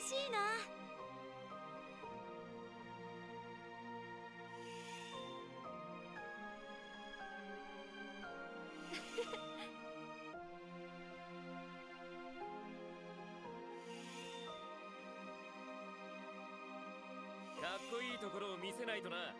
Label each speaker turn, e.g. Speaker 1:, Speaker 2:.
Speaker 1: しいな。
Speaker 2: かっこいいところを見せないとな。